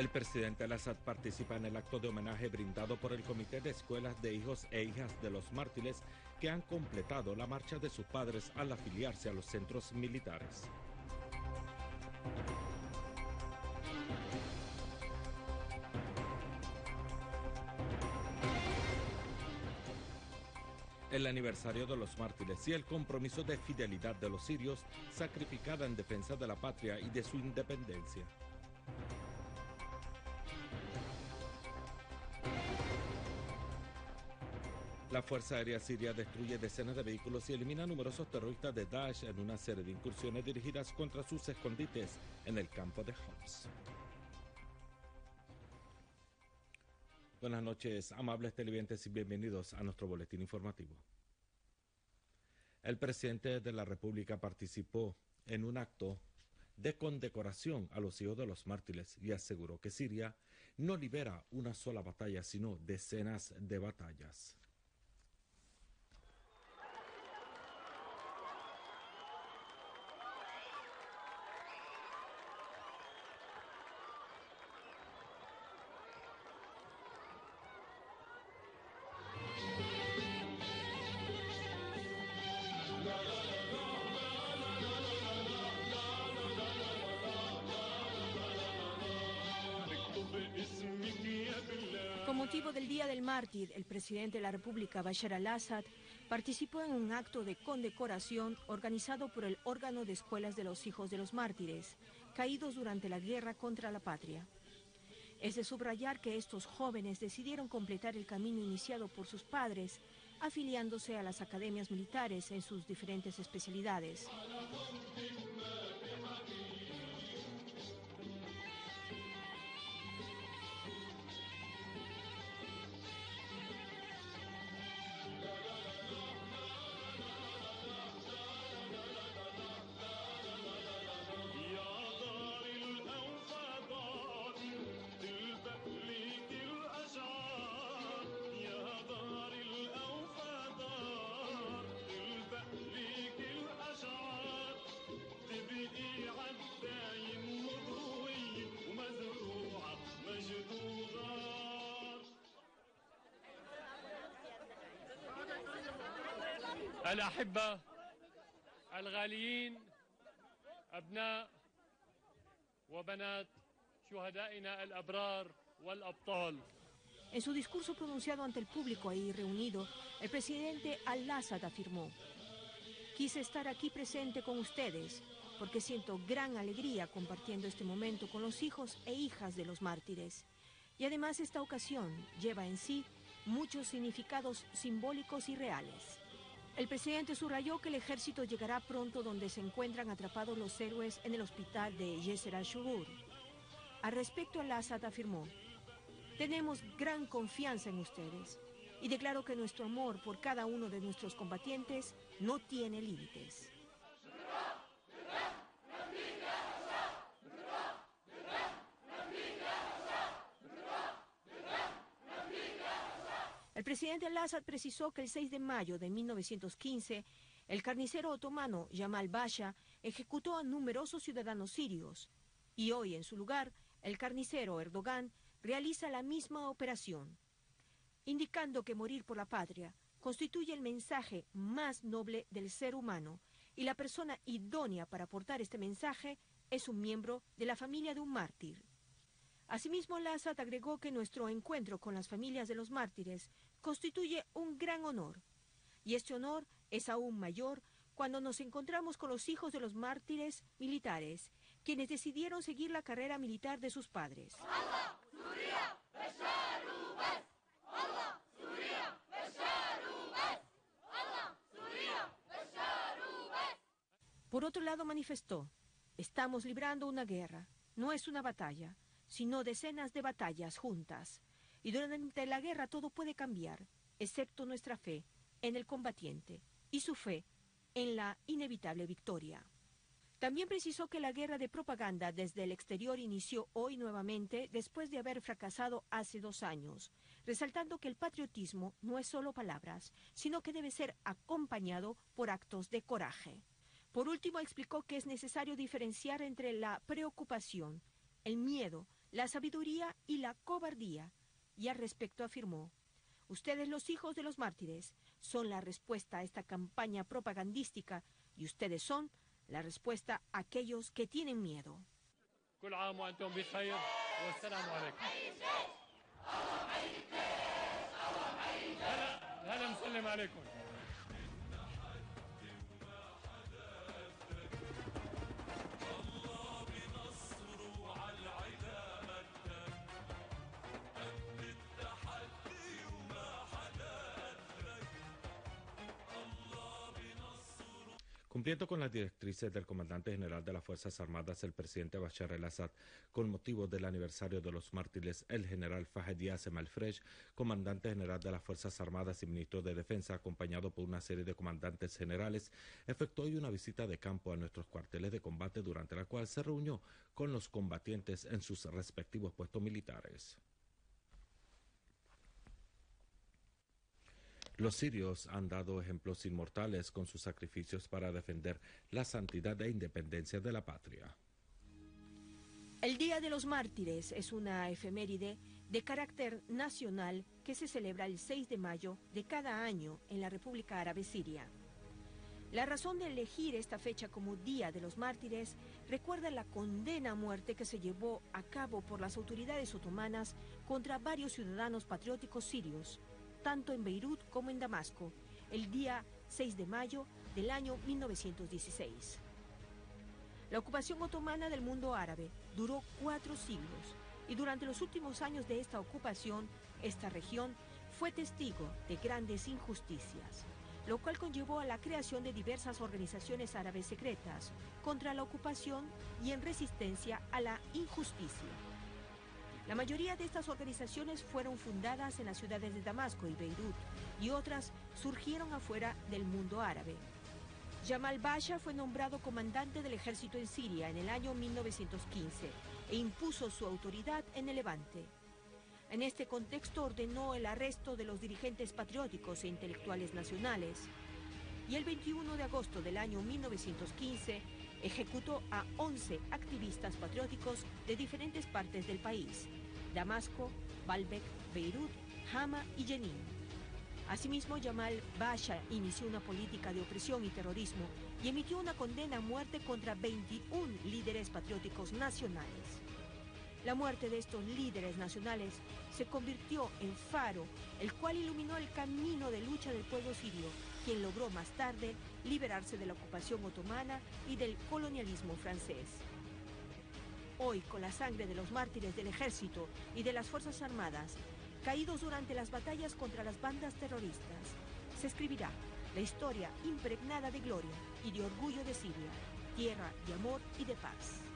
El presidente Al-Assad participa en el acto de homenaje brindado por el Comité de Escuelas de Hijos e Hijas de los Mártires que han completado la marcha de sus padres al afiliarse a los centros militares. el aniversario de los mártires y el compromiso de fidelidad de los sirios sacrificada en defensa de la patria y de su independencia. La Fuerza Aérea Siria destruye decenas de vehículos y elimina numerosos terroristas de Daesh en una serie de incursiones dirigidas contra sus escondites en el campo de Homs. Buenas noches, amables televidentes y bienvenidos a nuestro boletín informativo. El presidente de la República participó en un acto de condecoración a los hijos de los mártires y aseguró que Siria no libera una sola batalla, sino decenas de batallas. Motivo del Día del Mártir, el presidente de la República, Bashar al-Assad, participó en un acto de condecoración organizado por el órgano de escuelas de los hijos de los mártires, caídos durante la guerra contra la patria. Es de subrayar que estos jóvenes decidieron completar el camino iniciado por sus padres, afiliándose a las academias militares en sus diferentes especialidades. الأحبة الغاليين أبناء وبنات شهدائنا الأبرار والأبطال En su discurso pronunciado ante el público ahí reunido, el presidente Al-Assad afirmó, quise estar aquí presente con ustedes porque siento gran alegría compartiendo este momento con los hijos e hijas de los mártires. Y además esta ocasión lleva en sí muchos significados simbólicos y reales. El presidente subrayó que el ejército llegará pronto donde se encuentran atrapados los héroes en el hospital de Yesser al-Shugur. Al respecto, al-Assad afirmó, tenemos gran confianza en ustedes y declaro que nuestro amor por cada uno de nuestros combatientes no tiene límites. Presidente al-Assad precisó que el 6 de mayo de 1915, el carnicero otomano Yamal Basha ejecutó a numerosos ciudadanos sirios y hoy en su lugar el carnicero Erdogan realiza la misma operación, indicando que morir por la patria constituye el mensaje más noble del ser humano y la persona idónea para aportar este mensaje es un miembro de la familia de un mártir. Asimismo, Lassat agregó que nuestro encuentro con las familias de los mártires constituye un gran honor, y este honor es aún mayor cuando nos encontramos con los hijos de los mártires militares, quienes decidieron seguir la carrera militar de sus padres. Por otro lado, manifestó, estamos librando una guerra, no es una batalla sino decenas de batallas juntas. Y durante la guerra todo puede cambiar, excepto nuestra fe en el combatiente y su fe en la inevitable victoria. También precisó que la guerra de propaganda desde el exterior inició hoy nuevamente después de haber fracasado hace dos años, resaltando que el patriotismo no es solo palabras, sino que debe ser acompañado por actos de coraje. Por último, explicó que es necesario diferenciar entre la preocupación, el miedo, la sabiduría y la cobardía. Y al respecto afirmó, ustedes los hijos de los mártires son la respuesta a esta campaña propagandística y ustedes son la respuesta a aquellos que tienen miedo. Cumpliendo con las directrices del comandante general de las Fuerzas Armadas, el presidente Bashar el-Assad, con motivo del aniversario de los mártires, el general Fahd Yassem al-Fresh, comandante general de las Fuerzas Armadas y ministro de Defensa, acompañado por una serie de comandantes generales, efectuó hoy una visita de campo a nuestros cuarteles de combate durante la cual se reunió con los combatientes en sus respectivos puestos militares. Los sirios han dado ejemplos inmortales con sus sacrificios para defender la santidad e independencia de la patria. El Día de los Mártires es una efeméride de carácter nacional que se celebra el 6 de mayo de cada año en la República Árabe Siria. La razón de elegir esta fecha como Día de los Mártires recuerda la condena a muerte que se llevó a cabo por las autoridades otomanas contra varios ciudadanos patrióticos sirios tanto en Beirut como en Damasco, el día 6 de mayo del año 1916. La ocupación otomana del mundo árabe duró cuatro siglos y durante los últimos años de esta ocupación, esta región fue testigo de grandes injusticias, lo cual conllevó a la creación de diversas organizaciones árabes secretas contra la ocupación y en resistencia a la injusticia. La mayoría de estas organizaciones fueron fundadas en las ciudades de Damasco y Beirut y otras surgieron afuera del mundo árabe. Jamal Basha fue nombrado comandante del ejército en Siria en el año 1915 e impuso su autoridad en el Levante. En este contexto ordenó el arresto de los dirigentes patrióticos e intelectuales nacionales y el 21 de agosto del año 1915 ejecutó a 11 activistas patrióticos de diferentes partes del país, Damasco, Baalbek, Beirut, Hama y Jenin. Asimismo, Jamal Basha inició una política de opresión y terrorismo y emitió una condena a muerte contra 21 líderes patrióticos nacionales. La muerte de estos líderes nacionales se convirtió en faro, el cual iluminó el camino de lucha del pueblo sirio, quien logró más tarde liberarse de la ocupación otomana y del colonialismo francés. Hoy, con la sangre de los mártires del ejército y de las Fuerzas Armadas, caídos durante las batallas contra las bandas terroristas, se escribirá la historia impregnada de gloria y de orgullo de Siria, tierra de amor y de paz.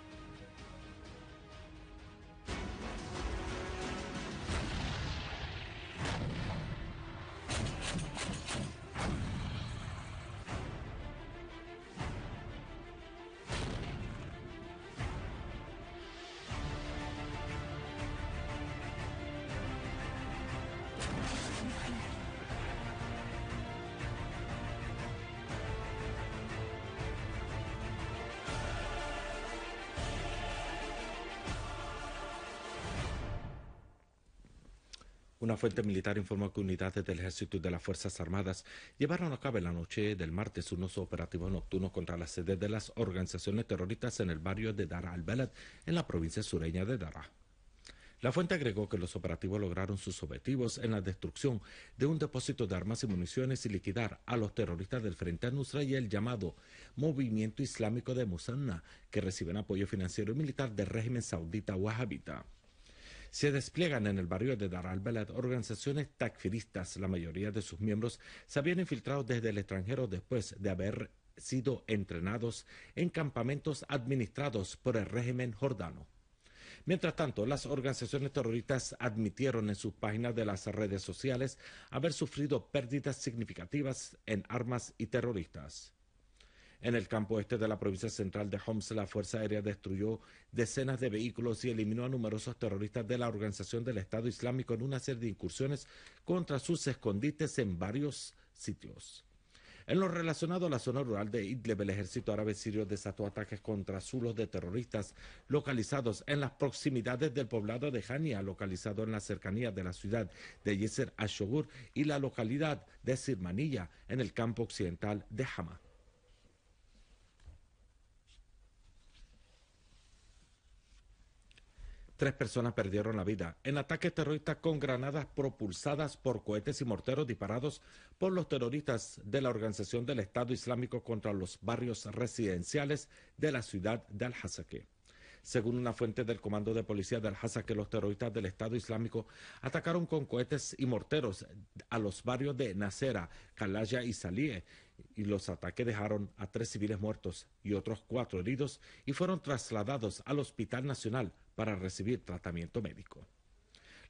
Una fuente militar informó que unidades del ejército y de las Fuerzas Armadas llevaron a cabo en la noche del martes unos operativos nocturnos contra las sedes de las organizaciones terroristas en el barrio de Dara al-Balad, en la provincia sureña de Dara. La fuente agregó que los operativos lograron sus objetivos en la destrucción de un depósito de armas y municiones y liquidar a los terroristas del Frente Nusra y el llamado Movimiento Islámico de Musanna, que reciben apoyo financiero y militar del régimen saudita wahhabita se despliegan en el barrio de Dar al-Balad organizaciones takfiristas. La mayoría de sus miembros se habían infiltrado desde el extranjero después de haber sido entrenados en campamentos administrados por el régimen jordano. Mientras tanto, las organizaciones terroristas admitieron en sus páginas de las redes sociales haber sufrido pérdidas significativas en armas y terroristas. En el campo este de la provincia central de Homs, la Fuerza Aérea destruyó decenas de vehículos y eliminó a numerosos terroristas de la Organización del Estado Islámico en una serie de incursiones contra sus escondites en varios sitios. En lo relacionado a la zona rural de Idlib, el ejército árabe sirio desató ataques contra zulos de terroristas localizados en las proximidades del poblado de Hania, localizado en la cercanía de la ciudad de Yisr Ashogur y la localidad de Sirmanilla, en el campo occidental de Hama. Tres personas perdieron la vida en ataques terroristas con granadas propulsadas por cohetes y morteros disparados por los terroristas de la Organización del Estado Islámico contra los barrios residenciales de la ciudad de Al-Hasake. Según una fuente del Comando de Policía de Al-Hasake, los terroristas del Estado Islámico atacaron con cohetes y morteros a los barrios de Nasera, Kalaya y Salih y los ataques dejaron a tres civiles muertos y otros cuatro heridos y fueron trasladados al Hospital Nacional para recibir tratamiento médico.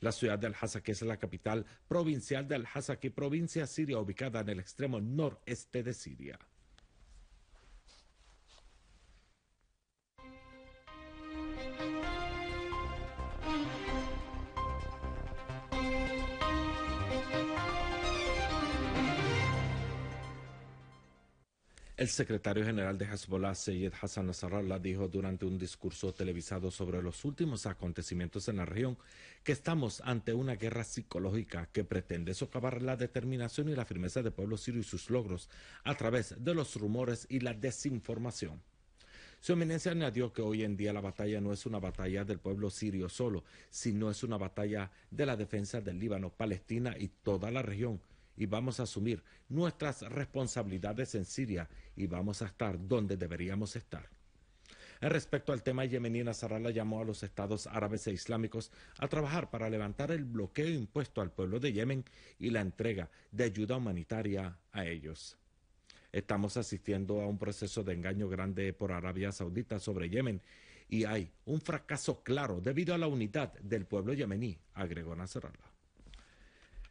La ciudad de Al-Hasaki es la capital provincial de Al-Hasaki, provincia siria ubicada en el extremo noreste de Siria. El secretario general de Hezbollah, Seyed Hassan Nasrallah, dijo durante un discurso televisado sobre los últimos acontecimientos en la región que estamos ante una guerra psicológica que pretende socavar la determinación y la firmeza del pueblo sirio y sus logros a través de los rumores y la desinformación. Su eminencia añadió que hoy en día la batalla no es una batalla del pueblo sirio solo, sino es una batalla de la defensa del Líbano, Palestina y toda la región y vamos a asumir nuestras responsabilidades en Siria y vamos a estar donde deberíamos estar. En respecto al tema yemení, Nasrallah llamó a los estados árabes e islámicos a trabajar para levantar el bloqueo impuesto al pueblo de Yemen y la entrega de ayuda humanitaria a ellos. Estamos asistiendo a un proceso de engaño grande por Arabia Saudita sobre Yemen y hay un fracaso claro debido a la unidad del pueblo yemení, agregó Nasrallah.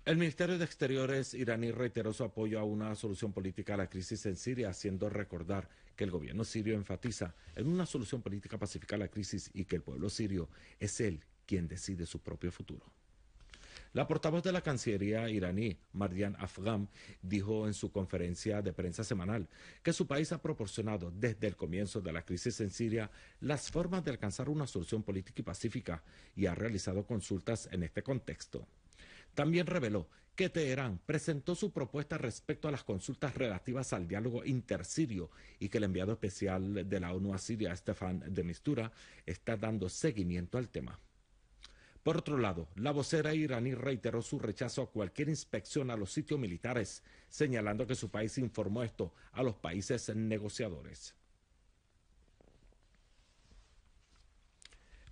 El Ministerio de Exteriores iraní reiteró su apoyo a una solución política a la crisis en Siria, haciendo recordar que el gobierno sirio enfatiza en una solución política pacífica a la crisis y que el pueblo sirio es él quien decide su propio futuro. La portavoz de la Cancillería iraní, Mardian Afgham, dijo en su conferencia de prensa semanal que su país ha proporcionado desde el comienzo de la crisis en Siria las formas de alcanzar una solución política y pacífica y ha realizado consultas en este contexto. También reveló que Teherán presentó su propuesta respecto a las consultas relativas al diálogo intersirio y que el enviado especial de la ONU a Siria, Stefan de Mistura, está dando seguimiento al tema. Por otro lado, la vocera iraní reiteró su rechazo a cualquier inspección a los sitios militares, señalando que su país informó esto a los países negociadores.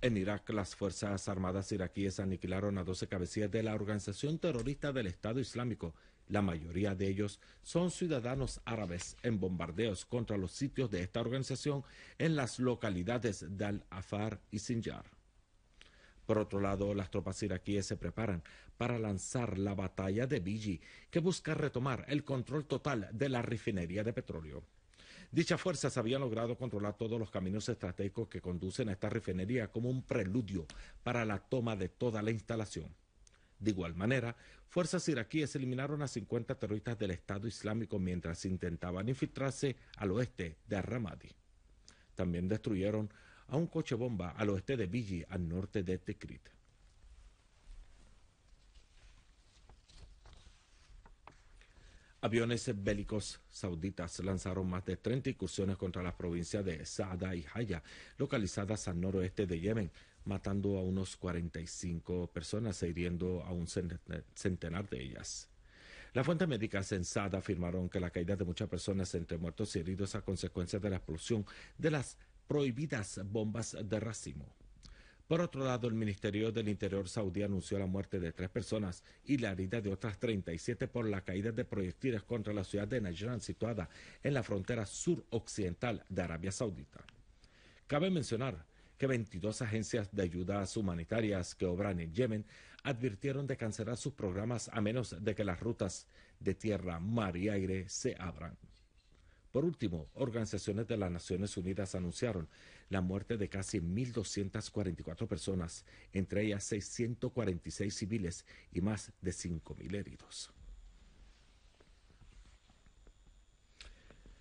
En Irak, las Fuerzas Armadas iraquíes aniquilaron a 12 cabecillas de la organización terrorista del Estado Islámico. La mayoría de ellos son ciudadanos árabes en bombardeos contra los sitios de esta organización en las localidades de Al-Afar y Sinjar. Por otro lado, las tropas iraquíes se preparan para lanzar la batalla de Biji, que busca retomar el control total de la refinería de petróleo. Dichas fuerzas habían logrado controlar todos los caminos estratégicos que conducen a esta refinería como un preludio para la toma de toda la instalación. De igual manera, fuerzas iraquíes eliminaron a 50 terroristas del Estado Islámico mientras intentaban infiltrarse al oeste de Ramadi. También destruyeron a un coche bomba al oeste de Biji, al norte de Tikrit. Aviones bélicos sauditas lanzaron más de 30 incursiones contra las provincias de Saada y Haya, localizadas al noroeste de Yemen, matando a unos 45 personas e hiriendo a un centenar de ellas. Las fuentes médicas en Saada afirmaron que la caída de muchas personas entre muertos y heridos a consecuencia de la explosión de las prohibidas bombas de racimo. Por otro lado, el Ministerio del Interior saudí anunció la muerte de tres personas y la herida de otras 37 por la caída de proyectiles contra la ciudad de Najran, situada en la frontera suroccidental de Arabia Saudita. Cabe mencionar que 22 agencias de ayudas humanitarias que obran en Yemen advirtieron de cancelar sus programas a menos de que las rutas de tierra, mar y aire se abran. Por último, organizaciones de las Naciones Unidas anunciaron la muerte de casi 1.244 personas, entre ellas 646 civiles y más de 5.000 heridos.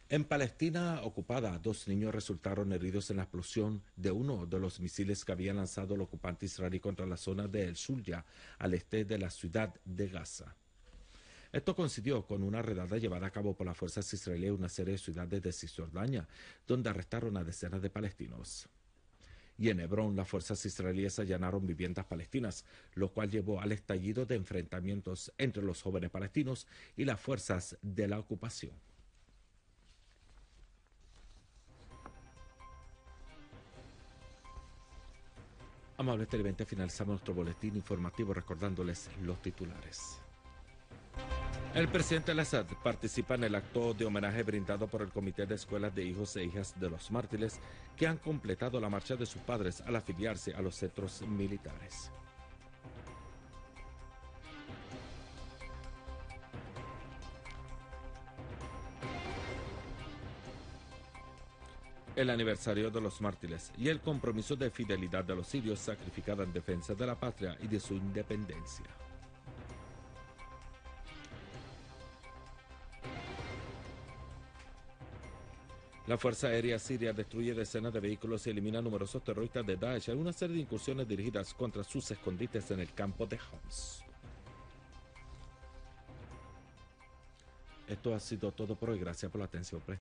En Palestina ocupada, dos niños resultaron heridos en la explosión de uno de los misiles que había lanzado el ocupante israelí contra la zona de El Surya, al este de la ciudad de Gaza. Esto coincidió con una redada llevada a cabo por las fuerzas israelíes en una serie de ciudades de Cisjordania, donde arrestaron a decenas de palestinos. Y en Hebrón, las fuerzas israelíes allanaron viviendas palestinas, lo cual llevó al estallido de enfrentamientos entre los jóvenes palestinos y las fuerzas de la ocupación. Amables televidentes, finalizamos nuestro boletín informativo recordándoles los titulares. El presidente Al-Assad participa en el acto de homenaje brindado por el Comité de Escuelas de Hijos e Hijas de los Mártires que han completado la marcha de sus padres al afiliarse a los centros militares. el aniversario de los mártires y el compromiso de fidelidad de los sirios sacrificados en defensa de la patria y de su independencia. La Fuerza Aérea Siria destruye decenas de vehículos y elimina numerosos terroristas de Daesh en una serie de incursiones dirigidas contra sus escondites en el campo de Homs. Esto ha sido todo por hoy. Gracias por la atención.